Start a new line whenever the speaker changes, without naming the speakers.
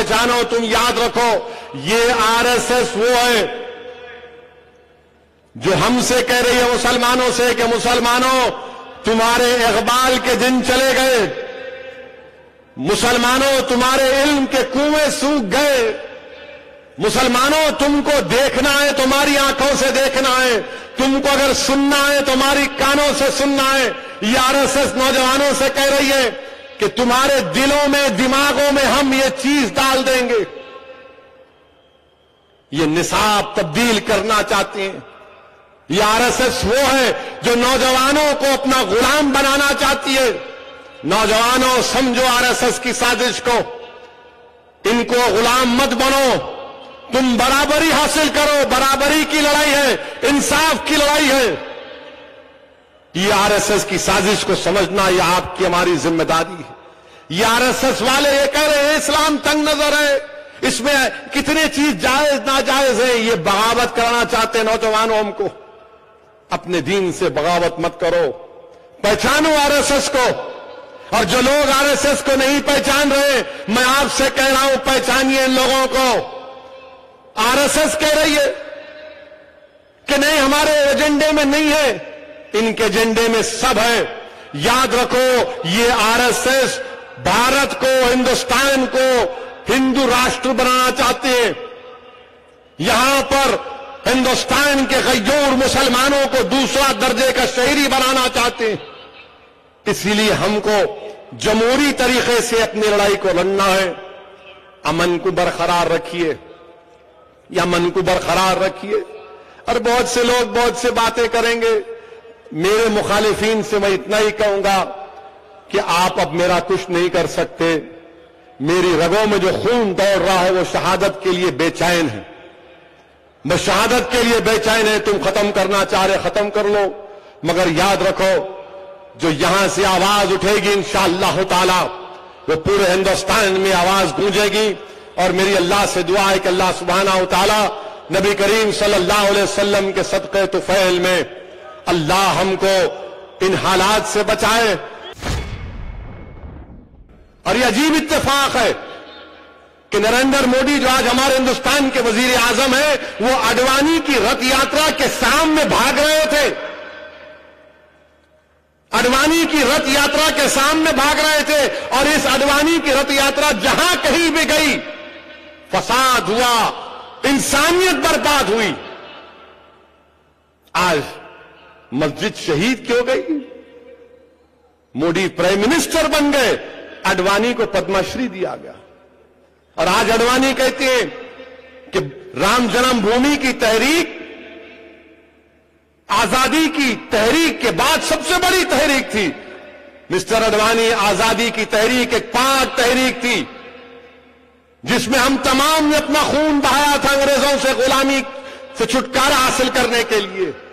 پہچانو تم یاد رکھو، یہ آر ایس ایس وہ ہے جو ہم سے کہہ رہی ہے مسلمانوں سے کہ مسلمانوں، تمہارے اقبال کے دن چلے گئے۔ مسلمانوں، تمہارے علم کے کنویں سوکھ گئے۔ مسلمانوں، تم کو دیکھنا ہے، تمہاری آنکھوں سے دیکھنا ہے۔ تم کو اگر سننا ہے، تمہاری کانوں سے سننا ہے۔ یہ آر ایس ایس نوجوانوں سے کہہ رہی ہے کہ تمہارے دلوں میں، دماغوں میں ہم یہ چیز ڈال دیں گے۔ یہ نصاب تبدیل کرنا چاہتے ہیں۔ یہ آر ایس ایس وہ ہے جو نوجوانوں کو اپنا غلام بنانا چاہتی ہے۔ نوجوانوں، سمجھو آر ایس ایس کی سازش کو۔ ان کو غلام مت بنو۔ تم برابری حاصل کرو۔ برابری کی لڑائی ہے۔ انصاف کی لڑائی ہے۔ یہ آر ایس ایس کی سازش کو سمجھنا یہ آپ کی ہماری ذمہ داری ہے۔ یہ آر ایس ایس والے یہ کہہ رہے ہیں، اسلام تنگ نظر ہے۔ اس میں کتنی چیز جائز، ناجائز ہے، یہ بغاوت کرانا چاہتے ہیں نوجوانوں ہم کو۔ اپنے دین سے بغاوت مت کرو۔ پہچانو آر ایس ایس کو۔ اور جو لوگ آر ایس ایس کو نہیں پہچان رہے، میں آپ سے کہہ رہا ہوں، پہچانیے ان لوگوں کو۔ آر ایس ایس کہہ رہی ہے کہ نہیں، ہمارے ایجنڈے میں نہیں ہے۔ ان کے ایجنڈے میں سب ہے یاد رکھو، یہ آر ایس ایس بھارت کو، ہندوستان کو ہندو راشٹر بنانا چاہتے ہیں۔ یہاں پر ہندوستان کے غیور مسلمانوں کو دوسرا درجے کا شہری بنانا چاہتے ہیں۔ اسی لیے ہم کو جمہوری طریقے سے اپنی لڑائی کو لڑنا ہے۔ امن کو برقرار رکھیے۔ یا من کو برقرار رکھیے۔ اور بہت سے لوگ بہت سے باتیں کریں گے۔ میرے مخالفین سے میں اتنا ہی کہوں گا کہ آپ اب میرا کچھ نہیں کر سکتے۔ میری رگوں میں جو خون دوڑ رہا ہے وہ شہادت کے لیے بے چین ہے۔ میں شہادت کے لیے بے چین ہے، تم ختم کرنا چاہ رہے، ختم کر لو۔ مگر یاد رکھو، جو یہاں سے آواز اٹھے گی انشاءاللہ تعالی، وہ پورے ہندوستان میں آواز گونجے گی۔ اور میری اللہ سے دعا ہے کہ اللہ سبحانہ و تعالی نبی کریم صلی اللہ علیہ وسلم کے صدقے طفیل میں اللہ ہم کو ان حالات سے بچائے۔ اور یہ عجیب اتفاق ہے کہ نریندر موڈی جو آج ہمارے ہندوستان کے وزیر اعظم ہیں، وہ اڈوانی کی رتھ یاترا کے سامنے بھاگ رہے تھے۔ اڈوانی کی رتھ یاترا کے سامنے بھاگ رہے تھے اور اس اڈوانی کی رتھ یاترا جہاں کہیں بھی گئی، فساد ہوا، انسانیت برباد ہوئی۔ آج مسجد شہید کیوں گئی؟ موڈی پرائم منسٹر بن گئے، اڈوانی کو پدما شری دیا گیا۔ اور آج اڈوانی کہتے ہیں کہ رام جنم بھومی کی تحریک، آزادی کی تحریک کے بعد سب سے بڑی تحریک تھی۔ مسٹر اڈوانی، آزادی کی تحریک ایک پاک تحریک تھی، جس میں ہم تمام نے اپنا خون بہایا تھا انگریزوں سے غلامی سے چھٹکارا حاصل کرنے کے لیے۔